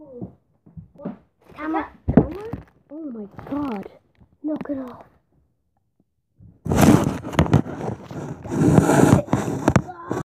Oh. What? Camera. Oh my god. Knock it off.